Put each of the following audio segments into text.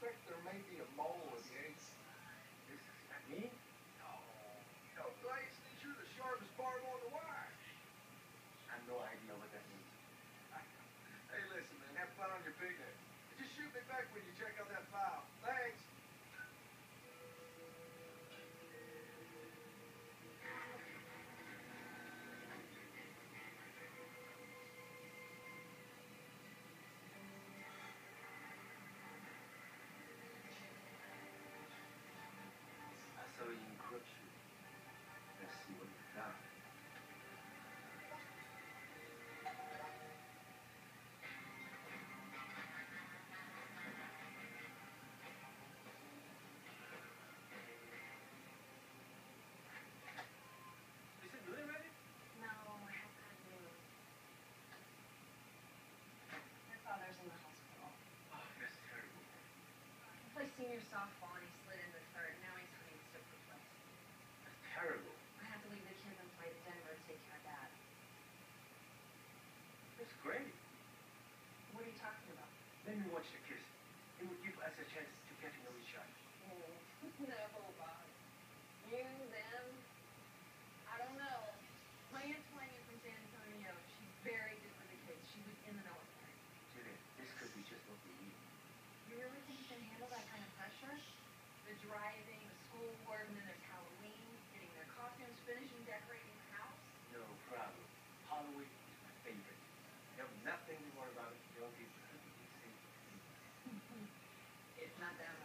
suspect there may be a mole Gage. Is that Me? No. No, Blaze thinks you're the sharpest barb on the wire. I have no idea what that means. hey, listen, man, have fun on your picnic. Just shoot me back when you check out that file. after softball and he slid in the third. Now he's hunting super place. That's terrible. I have to leave the kids and fly to Denver to take care of Dad. That's great. What are you talking about? Let me watch the kiss. It would give us a chance to get to know each other. Oh, no, not that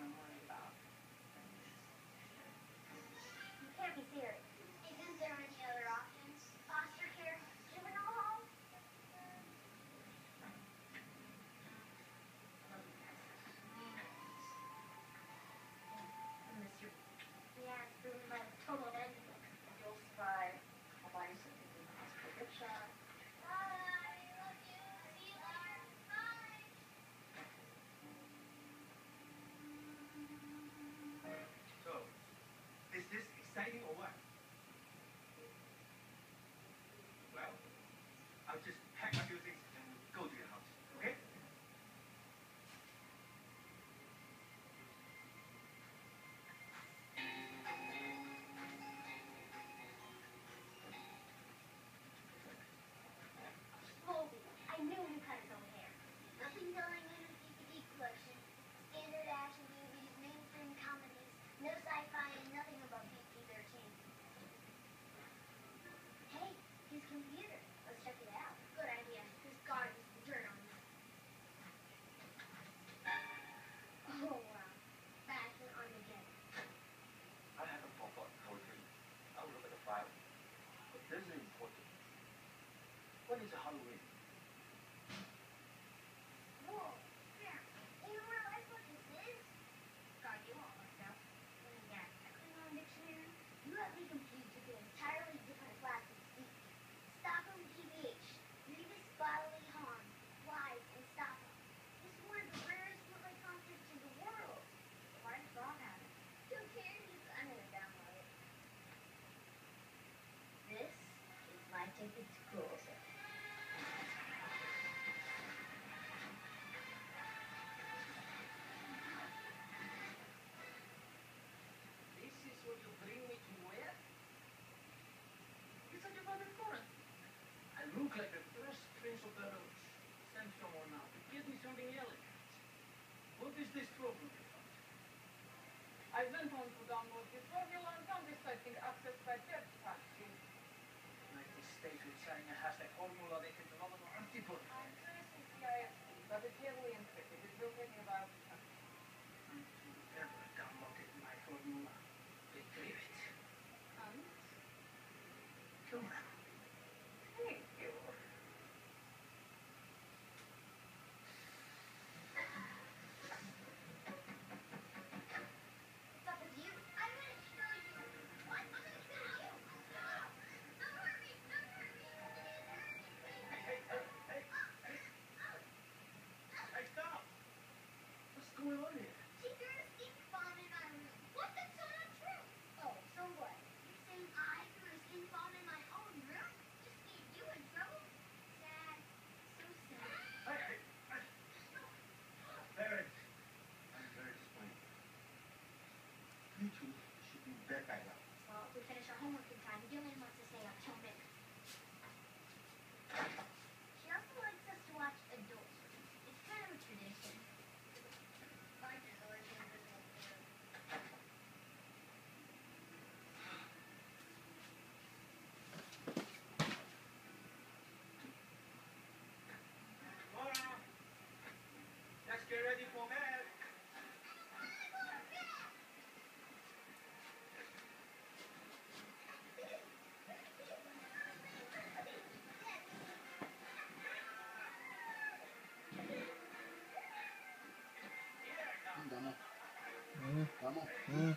Roach. Send someone now give me something elegant. What is this problem about? I went on to download. 嗯。